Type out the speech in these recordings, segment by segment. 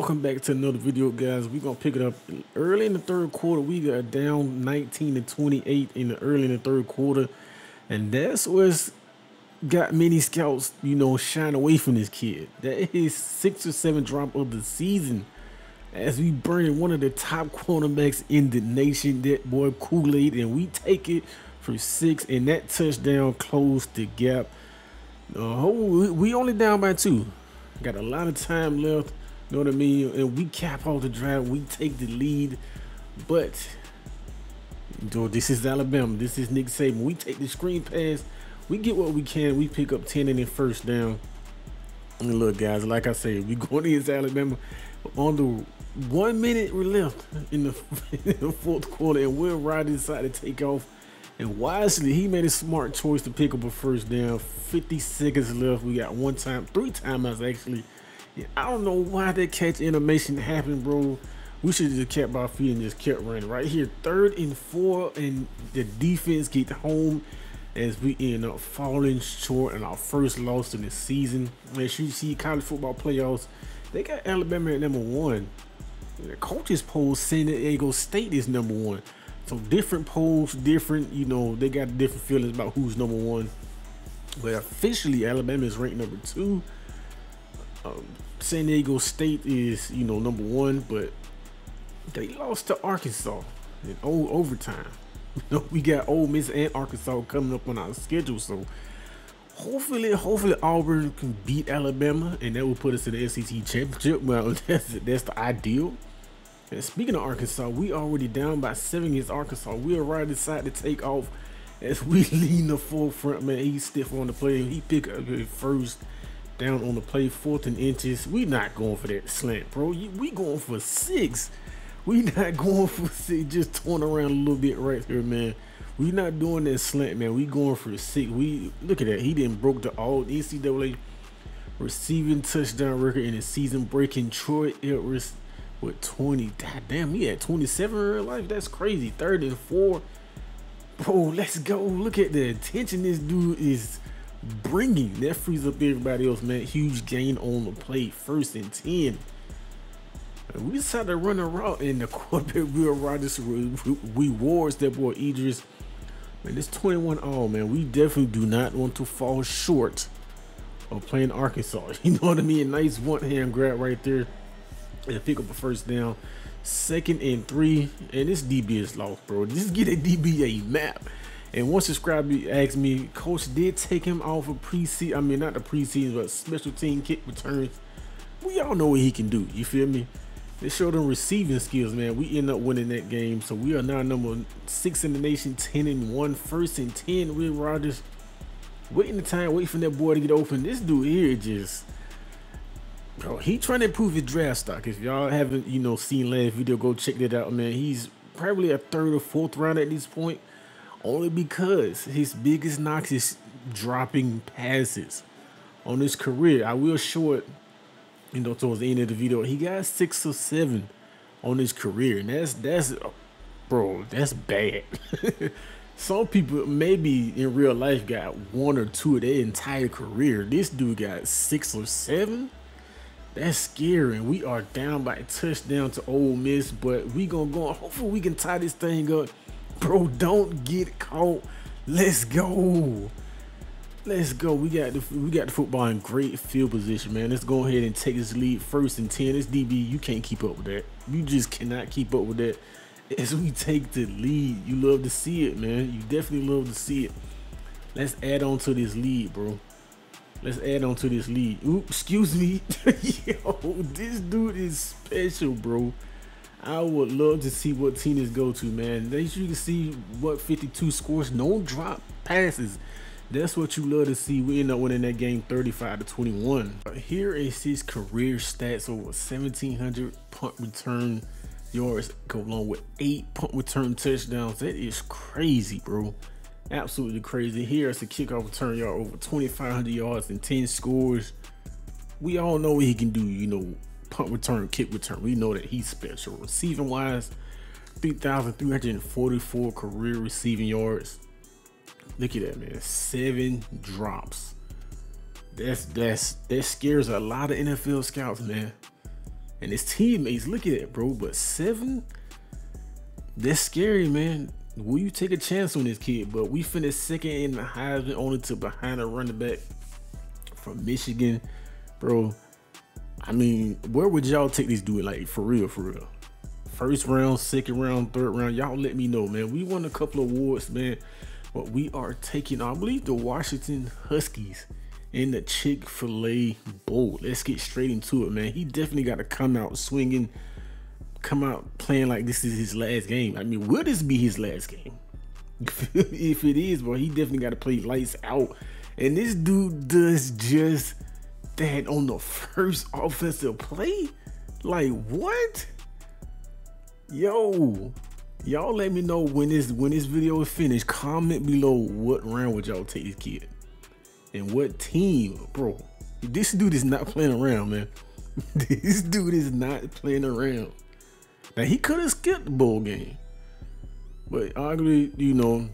Welcome back to another video, guys. We're gonna pick it up early in the third quarter. We got down 19 to 28 in the early in the third quarter, and that's what's got many scouts, you know, shine away from this kid. That is six or seven drop of the season. As we burn one of the top quarterbacks in the nation, that boy Kool-Aid, and we take it for six, and that touchdown closed the gap. Uh, we only down by two. Got a lot of time left. You know what I mean? And we cap off the drive. We take the lead. But, dude, this is Alabama. This is Nick Saban. We take the screen pass. We get what we can. We pick up 10 and then first down. And look, guys, like I said, we going against Alabama on the one minute left in the, in the fourth quarter. And Will Riley decided to take off. And wisely, he made a smart choice to pick up a first down. 50 seconds left. We got one time, three timeouts actually. I don't know why that catch animation happened, bro. We should just kept our feet and just kept running. Right here, third and four, and the defense get home as we end up falling short in our first loss in the season. As you see, college football playoffs, they got Alabama at number one. The coaches poll San Diego State is number one. So different polls, different, you know, they got different feelings about who's number one. But officially, Alabama is ranked number two. Um, San Diego State is, you know, number one, but they lost to Arkansas in old overtime. You know, we got Ole Miss and Arkansas coming up on our schedule, so hopefully, hopefully Auburn can beat Alabama, and that will put us in the SEC championship. Well, that's that's the ideal. And speaking of Arkansas, we already down by seven against Arkansas. We already decided to take off as we lean the forefront. Man, he's stiff on the play. He pick up his first down on the play, fourth and inches. We not going for that slant, bro. We going for six. We not going for six. Just torn around a little bit right here, man. We not doing that slant, man. We going for six. We look at that. He didn't broke the all NCAA receiving touchdown record in a season, breaking Troy Edwards with 20. God damn, he had 27 in real life. That's crazy. Third and four. Bro, let's go. Look at the attention this dude is bringing. That frees up everybody else, man. Huge gain on the play. First and 10. We decided to run a route, and the quarterback Will Rogers rewards that boy Idris. Man, it's 21 all, man. We definitely do not want to fall short of playing Arkansas. You know what I mean? Nice one hand grab right there and pick up a first down. Second and three, and this DB is lost, bro. Just get a DB a map. And one subscriber asked me, Coach did take him off of preseason. I mean, not the preseason, but special team kick returns. We all know what he can do. You feel me? They showed him receiving skills, man. We end up winning that game. So we are now number six in the nation, 10 and 1, first and 10 with Rogers. Waiting the time, wait for that boy to get open. This dude here just bro, he trying to improve his draft stock. If y'all haven't, you know, seen last video, go check that out, man. He's probably a third or fourth round at this point only because his biggest knocks is dropping passes on his career. I will show it, you know, towards the end of the video. He got six or seven on his career, and that's that's, bro, that's bad. Some people maybe in real life got one or two of their entire career. This dude got six or seven. That's scary. And We are down by a touchdown to Ole Miss, but we gonna go. Hopefully, we can tie this thing up Bro, don't get caught. Let's go. Let's go. We got the we got the football in great field position, man. Let's go ahead and take this lead first and 10. This DB, you can't keep up with that. You just cannot keep up with that. As we take the lead, you love to see it, man. You definitely love to see it. Let's add on to this lead, bro. Let's add on to this lead. Ooh, excuse me. Yo, this dude is special, bro. I would love to see what Tina's go to, man. They you can see what 52 scores, no drop passes. That's what you love to see. We end up winning that game 35 to 21. Here is his career stats over 1700 punt return yards, go along with eight punt return touchdowns. That is crazy, bro. Absolutely crazy. Here is the kickoff return yard over 2,500 yards and 10 scores. We all know what he can do, you know, punt return, kick return. We know that he's special. Receiving wise, 3,344 career receiving yards. Look at that, man. Seven drops. That's that's that scares a lot of NFL scouts, man. and his teammates. Look at it, bro. But seven, that's scary, man. Will you take a chance on this kid? But we finished second in the Heisman, only to behind a running back from Michigan, bro. I mean, where would y'all take this dude? Like for real, for real. First round, second round, third round. Y'all let me know, man. We won a couple of awards, man. But we are taking, I believe, the Washington Huskies in the Chick fil A Bowl. Let's get straight into it, man. He definitely got to come out swinging, come out playing like this is his last game. I mean, will this be his last game? if it is, bro, he definitely got to play lights out. And this dude does just that on the first offensive play. Like, what? Yo, y'all let me know when this when this video is finished. Comment below what round would y'all take this kid and what team, bro. This dude is not playing around, man. this dude is not playing around. Now he could have skipped the bowl game, but arguably, you know,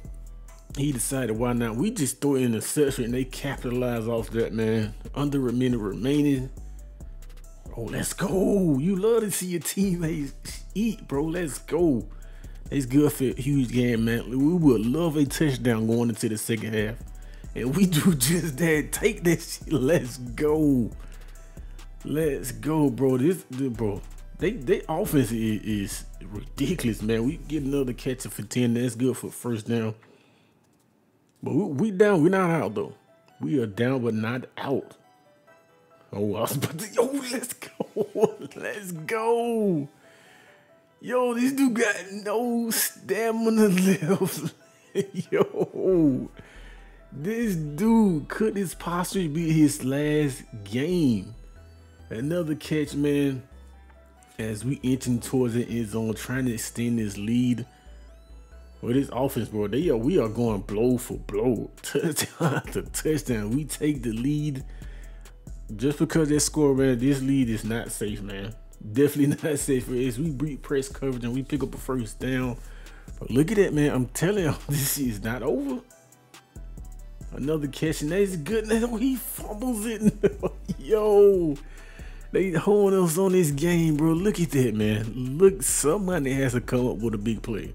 he decided why not. We just throw in a interception and they capitalize off that, man. Under a minute remaining. Oh, let's go. You love to see your teammates eat, bro. Let's go. It's good for a huge game, man. We would love a touchdown going into the second half. And we do just that. Take this shit. Let's go. Let's go, bro. This, this bro. They they offense is, is, ridiculous, man. We get another catch for 10. That's good for first down. But we, we down. We're not out though. We are down, but not out. Oh, I was about to. Yo, let's go. let's go. Yo, this dude got no stamina left. Yo, this dude could this possibly be his last game? Another catch, man. As we inching towards the end zone, trying to extend this lead. With this offense, bro, they are we are going blow for blow, touchdown to touchdown. We take the lead just because they score, man. This lead is not safe, man. Definitely not safe us. We beat press coverage and we pick up a first down. But look at that, man. I'm telling you, this is not over. Another catch, and that's good. Now he fumbles it. Yo, they holding us on this game, bro. Look at that, man. Look, somebody has to come up with a big play.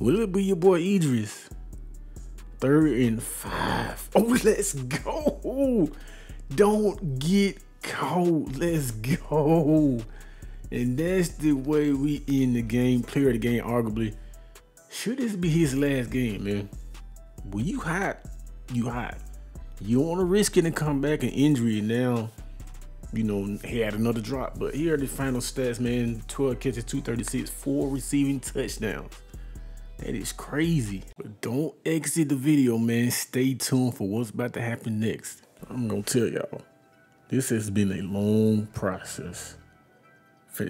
Will it be your boy Idris? Third and five. Oh, let's go. Don't get caught. Let's go. And that's the way we end the game, player of the game, arguably. Should this be his last game, man? When you hot, you hot. You don't want to risk it and come back an injury. Now, you know, he had another drop. But here are the final stats, man. 12 catches, 236, four receiving touchdowns. That is crazy. But don't exit the video, man. Stay tuned for what's about to happen next. I'm to tell y'all. This has been a long process.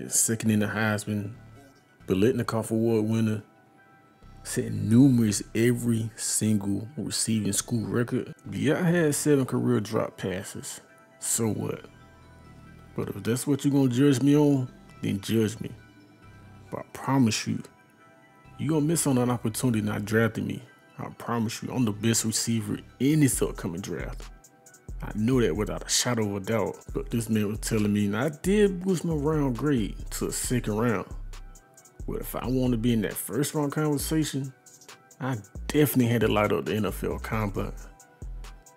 Second in the Heisman, Biletnikoff Award winner, set numerous every single receiving school record. Yeah, I had seven career drop passes. So what? But if that's what you're gonna judge me on, then judge me. But I promise you, you gonna miss on an opportunity not drafting me. I promise you, I'm the best receiver in this upcoming draft. I know that without a shadow of a doubt. But this man was telling me, I did boost my round grade to a second round. But if I want to be in that first round conversation, I definitely had to light up the NFL combine.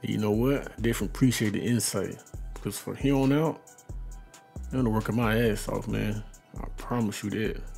And you know what? I definitely appreciate the insight. Because from here on out, I'm gonna work my ass off, man. I promise you that.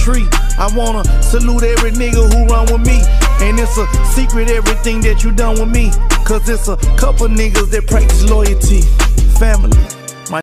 Tree. I wanna salute every nigga who run with me. And it's a secret everything that you done with me. Cause it's a couple niggas that practice loyalty. Family.